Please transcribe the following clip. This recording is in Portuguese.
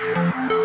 Música